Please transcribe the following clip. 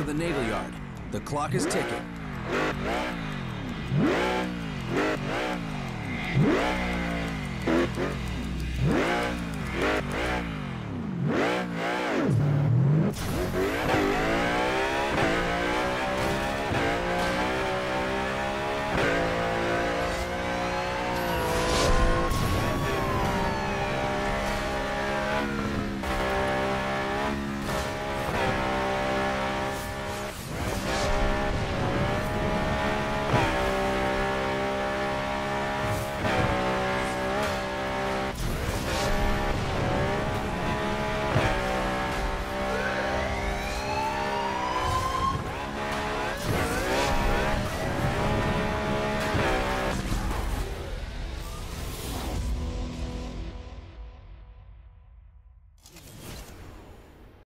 to the Naval Yard. The clock is ticking.